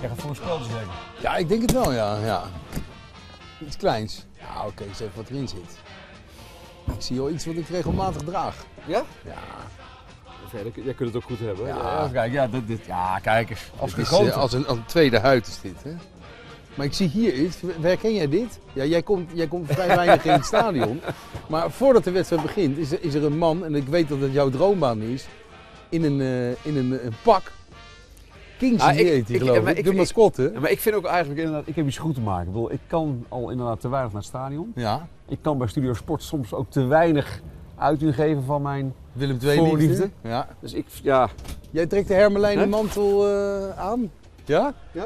Jij gaat voor een spel zeggen. Ja, ik denk het wel, ja. ja. Iets kleins. Ja, oké, eens even wat erin zit. Ik zie al iets wat ik regelmatig draag. Ja? Ja, Jij kunt het ook goed hebben. Ja. Ja, even kijken. Ja, dit, dit, ja, kijk eens. Als is, eh, als, een, als een tweede huid is dit, hè. Maar ik zie hier iets. Herken jij dit? Ja, jij komt, jij komt vrij weinig in het stadion. Maar voordat de wedstrijd begint, is er, is er een man, en ik weet dat het jouw droombaan is, in een, eh, in een, een pak. Kingsley Ah, ik- heet hij ik- geloof maar ik, ik- mascotte. Maar ik vind ook eigenlijk inderdaad, ik heb iets goed te maken. Ik, bedoel, ik kan al inderdaad te weinig naar het stadion. Ja, Ik kan bij Studio Sport soms ook te weinig uiting geven van mijn... Willem II liefde. Ja. Dus ik, ja... Jij trekt de hermelijnen mantel eh, aan? Ja? Ja,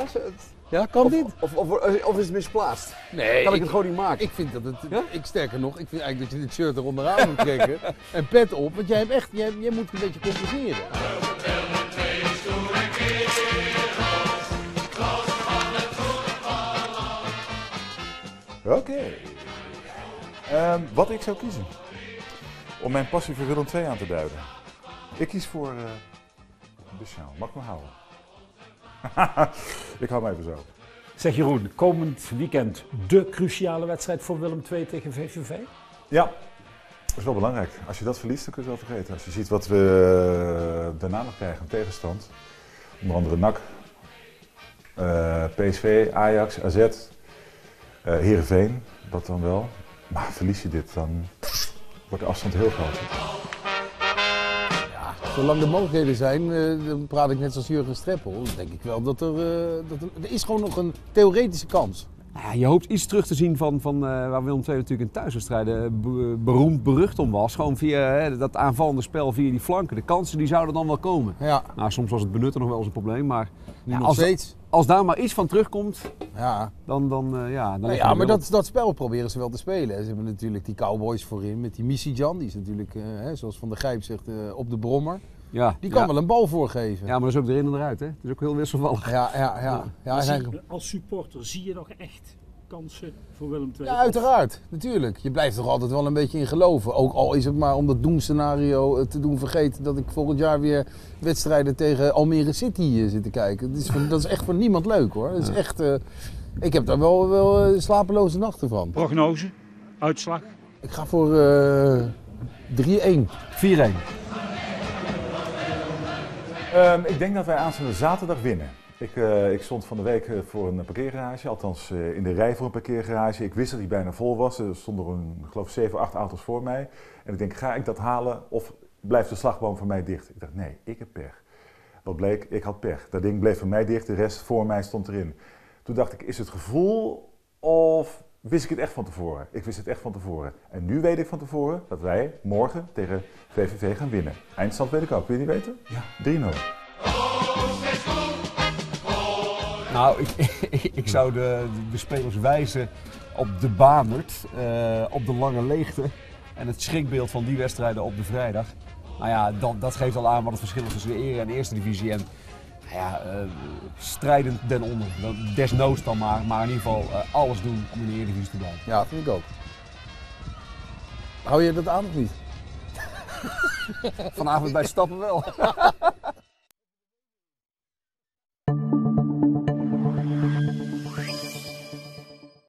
Ja, kan of, dit? of, of, of is het misplaatst? Nee, Kan ik het gewoon niet maken? Ik vind dat het, Ja? ik sterker nog, ik vind eigenlijk dat je dit shirt eronder aan moet trekken en pet op, want jij hebt echt, jij, jij moet een beetje compenseren. Oké. Ehm, wat ik zou kiezen? Om mijn passie voor Willem II aan te duiden. Ik kies voor de sjaal. Mag ik me houden? ik hou me even zo. Zeg Jeroen, komend weekend de cruciale wedstrijd voor Willem II tegen VVV? Ja, dat is wel belangrijk. Als je dat verliest, dan kun je het wel vergeten. Als je ziet wat we eh, daarna nog krijgen, een tegenstand. Onder andere NAC, eh, PSV, Ajax, AZ, eh Heerenveen, dat dan wel. Maar verlies je dit, dan wordt de afstand heel groot. Zolang er mogelijkheden zijn, eh, dan praat ik net zoals Jurgen Streppel, dan denk ik wel dat er, eh, dat er, er is gewoon nog een theoretische kans. Nou ja, je hoopt iets terug te zien van, van eh, waar Willem II natuurlijk in thuiswedstrijden be- beroemd berucht om was. Gewoon via hè, dat aanvallende spel, via die flanken. De kansen die zouden dan wel komen. Ja, Nou, soms was het benutten nog wel eens een probleem, maar Ja, nog als- steeds. als daar maar iets van terugkomt, Ja, dan, dan, eh, ja, dan nou ja maar dat, dat spel proberen ze wel te spelen. Ze hebben natuurlijk die Cowboys voorin met die Missy Jan, die is natuurlijk, eh, hè, zoals Van der Gijp zegt, eh, op de brommer. Ja, Die kan ja. wel een bal voorgeven. Ja, maar dat is ook erin en eruit, hè. Het is ook heel wisselvallig. ja, ja. ja. ja, als supporter zie je nog echt kansen voor Willem II? Ja, uiteraard. Natuurlijk. Je blijft toch altijd wel een beetje in geloven. Ook al is het maar om dat doemscenario eh, te doen vergeten dat ik volgend jaar weer wedstrijden tegen Almere City eh, zit te kijken. Dat is, voor- dat is echt voor niemand leuk hoor. Dat is echt, eh, ik heb daar wel, wel slapeloze nachten van. Prognose, uitslag. Ik ga voor eh 3-1. 4-1. Ehm, ik denk dat wij aanstaande zaterdag winnen. Ik, eh, ik stond van de week eh, voor een parkeergarage, althans eh, in de rij voor een parkeergarage. Ik wist dat die bijna vol was. Er stonden een, ik geloof 7, 8 auto's voor mij. En ik denk, ga ik dat halen of blijft de slagboom voor mij dicht? Ik dacht, nee, ik heb pech. Wat bleek, ik had pech. Dat ding bleef voor mij dicht, de rest voor mij stond erin. Toen dacht ik, is het gevoel of wist ik het echt van tevoren? Ik wist het echt van tevoren. En nu weet ik van tevoren dat wij morgen tegen VVV gaan winnen. Eindstand weet ik ook. Wil je die weten? Ja. 3-0. Nou, ik, ik zou de, de spelers wijzen op de Baanert, eh, op de lange leegte en het schrikbeeld van die wedstrijden op de vrijdag. Nou ja, dat, dat geeft al aan wat het verschil is tussen de en de Eerste Divisie. En ja, eh, strijdend den onder. Desnoods dan maar, maar in ieder geval eh, alles doen om in de Eredivisie te blijven. Ja, vind ik ook. Hou je dat aan of niet? Vanavond bij Stappen wel.